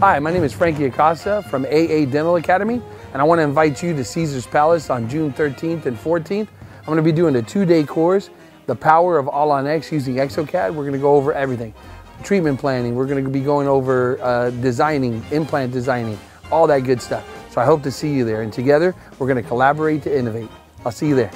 Hi, my name is Frankie Acosta from AA Dental Academy, and I want to invite you to Caesar's Palace on June 13th and 14th. I'm going to be doing a two-day course, The Power of All on X using exocad. We're going to go over everything. Treatment planning, we're going to be going over uh, designing, implant designing, all that good stuff. So I hope to see you there, and together we're going to collaborate to innovate. I'll see you there.